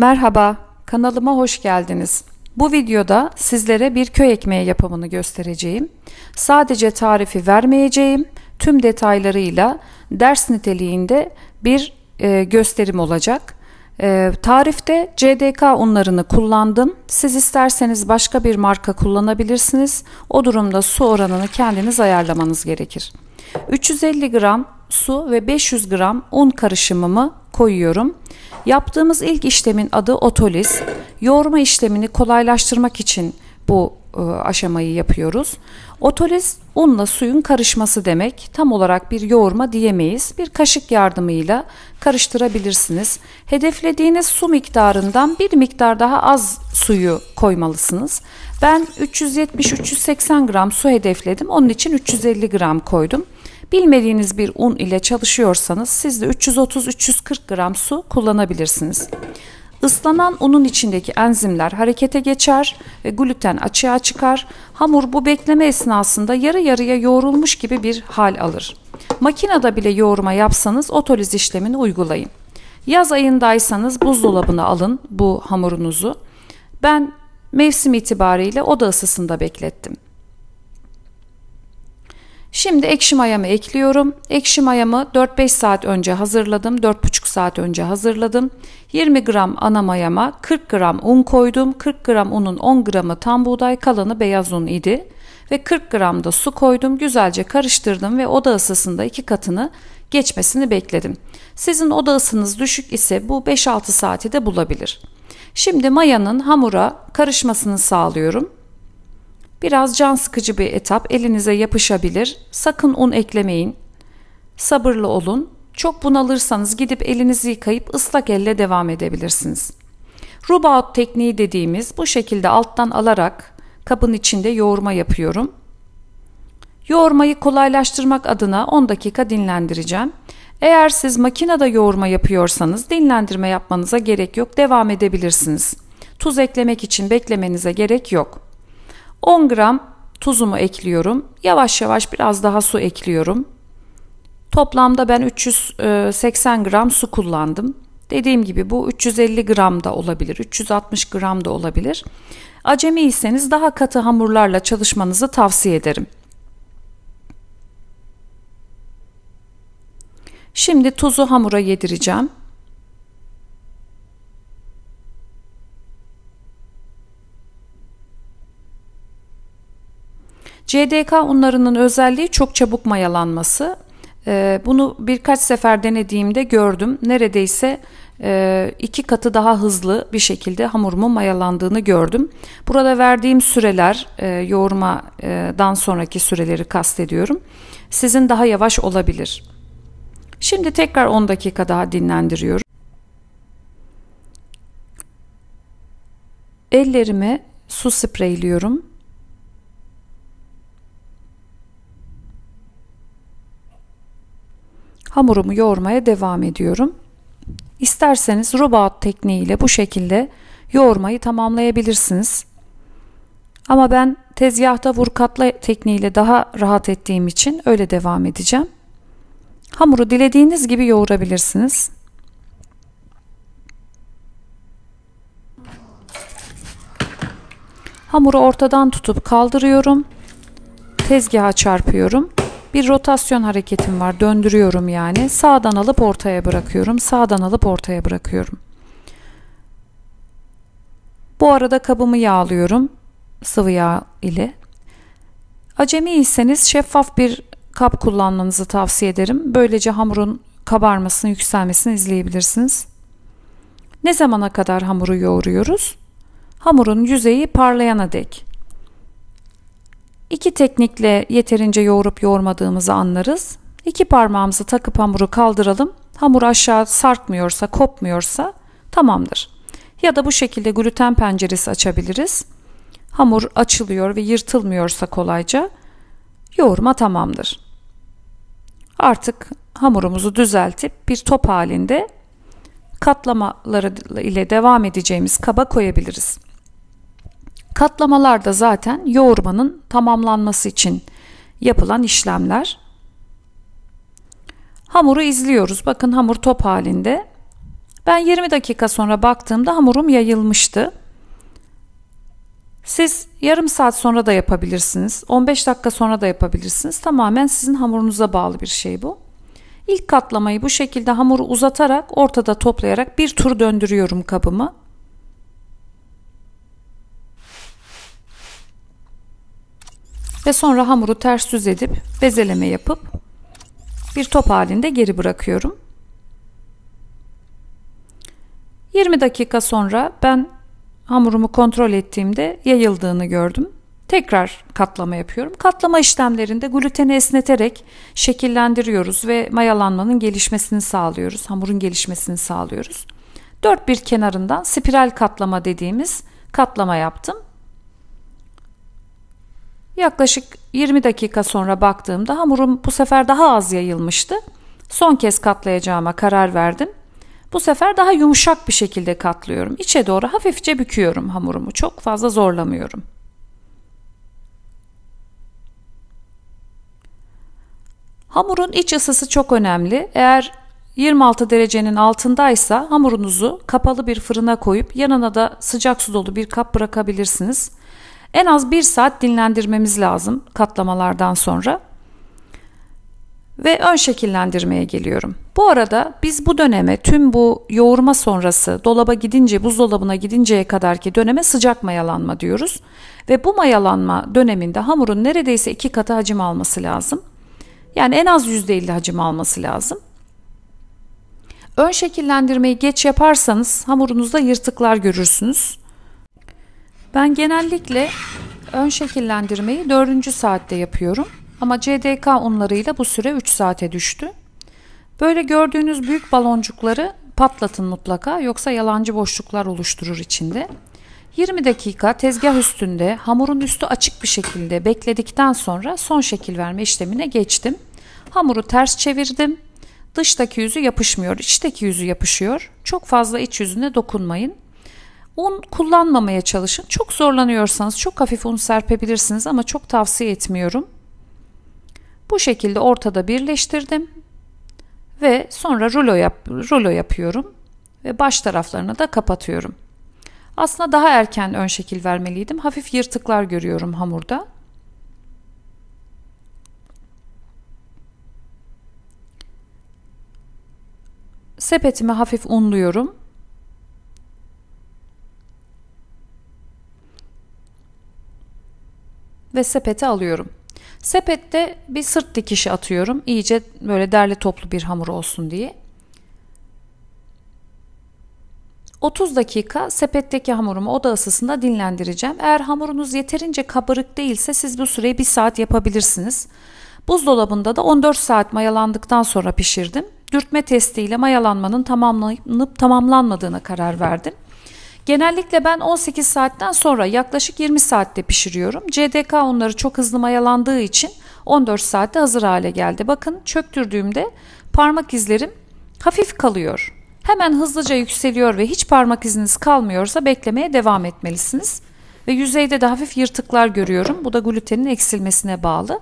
Merhaba, kanalıma hoş geldiniz. Bu videoda sizlere bir köy ekmeği yapımını göstereceğim. Sadece tarifi vermeyeceğim, tüm detaylarıyla ders niteliğinde bir e, gösterim olacak. E, tarifte CDK unlarını kullandım. Siz isterseniz başka bir marka kullanabilirsiniz. O durumda su oranını kendiniz ayarlamanız gerekir. 350 gram su ve 500 gram un karışımımı koyuyorum. Yaptığımız ilk işlemin adı otoliz. Yoğurma işlemini kolaylaştırmak için bu e, aşamayı yapıyoruz. Otoliz unla suyun karışması demek. Tam olarak bir yoğurma diyemeyiz. Bir kaşık yardımıyla karıştırabilirsiniz. Hedeflediğiniz su miktarından bir miktar daha az suyu koymalısınız. Ben 370-380 gram su hedefledim. Onun için 350 gram koydum. Bilmediğiniz bir un ile çalışıyorsanız siz de 330-340 gram su kullanabilirsiniz. Islanan unun içindeki enzimler harekete geçer ve gluten açığa çıkar. Hamur bu bekleme esnasında yarı yarıya yoğrulmuş gibi bir hal alır. Makinede bile yoğurma yapsanız otoliz işlemini uygulayın. Yaz ayındaysanız buzdolabına alın bu hamurunuzu. Ben mevsim itibariyle oda ısısında beklettim. Şimdi ekşi mayamı ekliyorum. Ekşi mayamı 4-5 saat önce hazırladım. 4,5 saat önce hazırladım. 20 gram ana mayama 40 gram un koydum. 40 gram unun 10 gramı tam buğday kalanı beyaz un idi. Ve 40 gram da su koydum. Güzelce karıştırdım ve oda ısısında iki katını geçmesini bekledim. Sizin oda ısınız düşük ise bu 5-6 saati de bulabilir. Şimdi mayanın hamura karışmasını sağlıyorum. Biraz can sıkıcı bir etap elinize yapışabilir. Sakın un eklemeyin. Sabırlı olun. Çok bunalırsanız gidip elinizi yıkayıp ıslak elle devam edebilirsiniz. Rubaut tekniği dediğimiz bu şekilde alttan alarak kabın içinde yoğurma yapıyorum. Yoğurmayı kolaylaştırmak adına 10 dakika dinlendireceğim. Eğer siz makinede yoğurma yapıyorsanız dinlendirme yapmanıza gerek yok. Devam edebilirsiniz. Tuz eklemek için beklemenize gerek yok. 10 gram tuzumu ekliyorum. Yavaş yavaş biraz daha su ekliyorum. Toplamda ben 380 gram su kullandım. Dediğim gibi bu 350 gram da olabilir, 360 gram da olabilir. Acemiyseniz daha katı hamurlarla çalışmanızı tavsiye ederim. Şimdi tuzu hamura yedireceğim. CDK unlarının özelliği çok çabuk mayalanması. Ee, bunu birkaç sefer denediğimde gördüm. Neredeyse e, iki katı daha hızlı bir şekilde hamurumun mayalandığını gördüm. Burada verdiğim süreler e, yoğurmadan sonraki süreleri kastediyorum. Sizin daha yavaş olabilir. Şimdi tekrar 10 dakika daha dinlendiriyorum. Ellerime su spreyliyorum. Hamurumu yoğurmaya devam ediyorum. İsterseniz robot tekniğiyle bu şekilde yoğurmayı tamamlayabilirsiniz. Ama ben tezgahta vur katla tekniğiyle daha rahat ettiğim için öyle devam edeceğim. Hamuru dilediğiniz gibi yoğurabilirsiniz. Hamuru ortadan tutup kaldırıyorum. Tezgaha çarpıyorum bir rotasyon hareketim var. Döndürüyorum yani. Sağdan alıp ortaya bırakıyorum. Sağdan alıp ortaya bırakıyorum. Bu arada kabımı yağlıyorum. Sıvı yağ ile. Acemiyseniz şeffaf bir kap kullanmanızı tavsiye ederim. Böylece hamurun kabarmasını, yükselmesini izleyebilirsiniz. Ne zamana kadar hamuru yoğuruyoruz? Hamurun yüzeyi parlayana dek. İki teknikle yeterince yoğurup yoğurmadığımızı anlarız. İki parmağımızı takıp hamuru kaldıralım. Hamur aşağı sarkmıyorsa, kopmuyorsa tamamdır. Ya da bu şekilde gluten penceresi açabiliriz. Hamur açılıyor ve yırtılmıyorsa kolayca yoğurma tamamdır. Artık hamurumuzu düzeltip bir top halinde katlamaları ile devam edeceğimiz kaba koyabiliriz. Katlamalar da zaten yoğurmanın tamamlanması için yapılan işlemler. Hamuru izliyoruz. Bakın hamur top halinde. Ben 20 dakika sonra baktığımda hamurum yayılmıştı. Siz yarım saat sonra da yapabilirsiniz. 15 dakika sonra da yapabilirsiniz. Tamamen sizin hamurunuza bağlı bir şey bu. İlk katlamayı bu şekilde hamuru uzatarak ortada toplayarak bir tur döndürüyorum kabımı. Ve sonra hamuru ters düz edip bezeleme yapıp bir top halinde geri bırakıyorum. 20 dakika sonra ben hamurumu kontrol ettiğimde yayıldığını gördüm. Tekrar katlama yapıyorum. Katlama işlemlerinde gluteni esneterek şekillendiriyoruz ve mayalanmanın gelişmesini sağlıyoruz. Hamurun gelişmesini sağlıyoruz. Dört bir kenarından spiral katlama dediğimiz katlama yaptım. Yaklaşık 20 dakika sonra baktığımda hamurum bu sefer daha az yayılmıştı. Son kez katlayacağıma karar verdim. Bu sefer daha yumuşak bir şekilde katlıyorum. İçe doğru hafifçe büküyorum hamurumu. Çok fazla zorlamıyorum. Hamurun iç ısısı çok önemli. Eğer 26 derecenin altındaysa hamurunuzu kapalı bir fırına koyup yanına da sıcak su dolu bir kap bırakabilirsiniz. En az 1 saat dinlendirmemiz lazım katlamalardan sonra. Ve ön şekillendirmeye geliyorum. Bu arada biz bu döneme tüm bu yoğurma sonrası dolaba gidince buzdolabına gidinceye kadarki döneme sıcak mayalanma diyoruz. Ve bu mayalanma döneminde hamurun neredeyse iki katı hacim alması lazım. Yani en az %50 hacim alması lazım. Ön şekillendirmeyi geç yaparsanız hamurunuzda yırtıklar görürsünüz. Ben genellikle ön şekillendirmeyi 4. saatte yapıyorum. Ama CDK unlarıyla bu süre 3 saate düştü. Böyle gördüğünüz büyük baloncukları patlatın mutlaka yoksa yalancı boşluklar oluşturur içinde. 20 dakika tezgah üstünde hamurun üstü açık bir şekilde bekledikten sonra son şekil verme işlemine geçtim. Hamuru ters çevirdim. Dıştaki yüzü yapışmıyor, içteki yüzü yapışıyor. Çok fazla iç yüzüne dokunmayın. Un kullanmamaya çalışın. Çok zorlanıyorsanız çok hafif un serpebilirsiniz ama çok tavsiye etmiyorum. Bu şekilde ortada birleştirdim ve sonra rulo yap rulo yapıyorum ve baş taraflarını da kapatıyorum. Aslında daha erken ön şekil vermeliydim. Hafif yırtıklar görüyorum hamurda. Sepetimi hafif unluyorum. Ve sepete alıyorum. Sepette bir sırt dikişi atıyorum. İyice böyle derli toplu bir hamur olsun diye. 30 dakika sepetteki hamurumu oda ısısında dinlendireceğim. Eğer hamurunuz yeterince kabarık değilse siz bu süreyi 1 saat yapabilirsiniz. Buzdolabında da 14 saat mayalandıktan sonra pişirdim. Dürtme testiyle mayalanmanın tamamlanıp tamamlanmadığına karar verdim. Genellikle ben 18 saatten sonra yaklaşık 20 saatte pişiriyorum. CDK unları çok hızlı mayalandığı için 14 saatte hazır hale geldi. Bakın çöktürdüğümde parmak izlerim hafif kalıyor. Hemen hızlıca yükseliyor ve hiç parmak iziniz kalmıyorsa beklemeye devam etmelisiniz. Ve yüzeyde de hafif yırtıklar görüyorum. Bu da glutenin eksilmesine bağlı.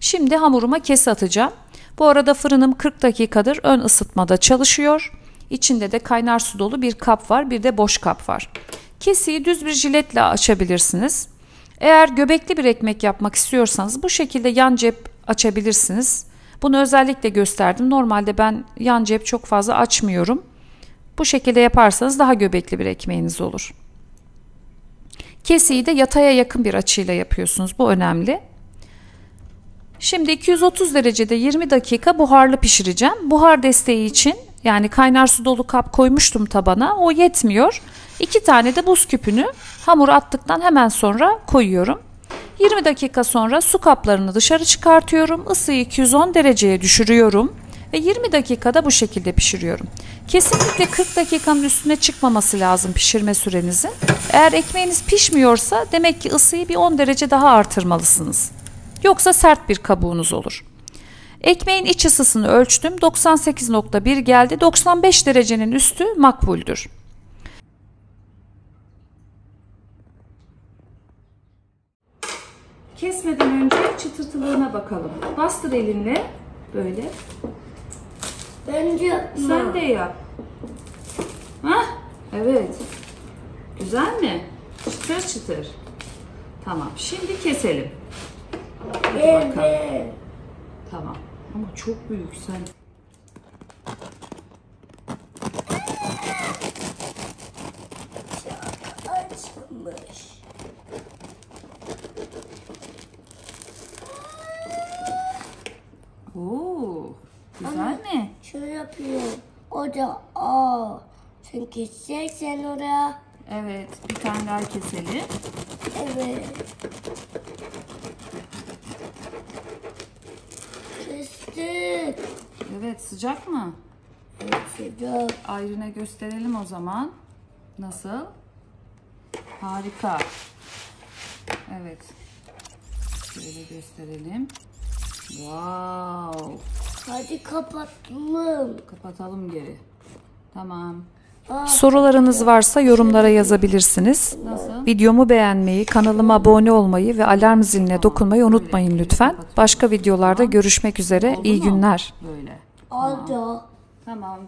Şimdi hamuruma kese atacağım. Bu arada fırınım 40 dakikadır ön ısıtmada çalışıyor. İçinde de kaynar su dolu bir kap var, bir de boş kap var. Kesiyi düz bir jiletle açabilirsiniz. Eğer göbekli bir ekmek yapmak istiyorsanız bu şekilde yan cep açabilirsiniz. Bunu özellikle gösterdim. Normalde ben yan cep çok fazla açmıyorum. Bu şekilde yaparsanız daha göbekli bir ekmeğiniz olur. Kesiyi de yataya yakın bir açıyla yapıyorsunuz. Bu önemli. Şimdi 230 derecede 20 dakika buharlı pişireceğim. Buhar desteği için yani kaynar su dolu kap koymuştum tabana. O yetmiyor. İki tane de buz küpünü hamur attıktan hemen sonra koyuyorum. 20 dakika sonra su kaplarını dışarı çıkartıyorum. Isıyı 210 dereceye düşürüyorum ve 20 dakikada bu şekilde pişiriyorum. Kesinlikle 40 dakikanın üstüne çıkmaması lazım pişirme sürenizin. Eğer ekmeğiniz pişmiyorsa demek ki ısıyı bir 10 derece daha artırmalısınız. Yoksa sert bir kabuğunuz olur. Ekmeğin iç ısısını ölçtüm. 98.1 geldi. 95 derecenin üstü makbuldür. Kesmeden önce çıtırtılığına bakalım. Bastır elinle böyle. Önce Sen de yap. Evet. Güzel mi? Çıtır çıtır. Tamam. Şimdi keselim. Evet. Tamam. Ama çok büyük sen. Açılmış. Oo. Güzel mi? Şöyle yapıyorum. O da aa. Sen keseceksen oraya. Evet. Bir tane daha keselim. Evet. Kestik. Evet. Sıcak mı? Evet, sıcak. Ayrına gösterelim o zaman. Nasıl? Harika. Evet. Şöyle gösterelim. Wow. Hadi kapatalım. Kapatalım geri. Tamam. Sorularınız varsa yorumlara yazabilirsiniz. Videomu beğenmeyi, kanalıma abone olmayı ve alarm ziline dokunmayı unutmayın lütfen. Başka videolarda görüşmek üzere. İyi günler. Böyle. Aldı. Tamam.